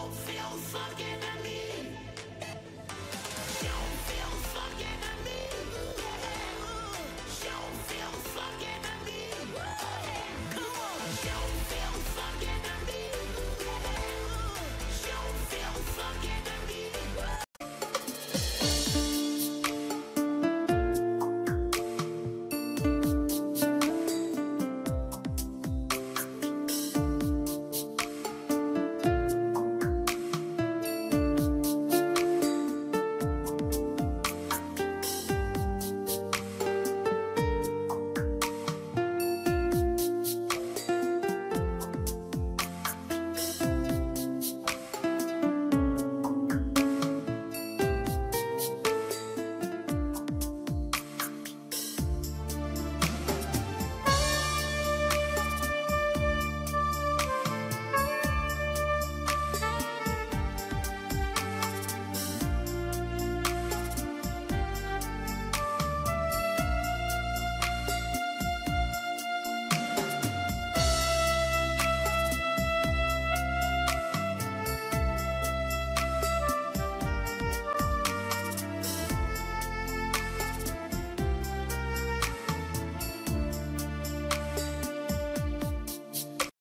Don't feel fucking at me.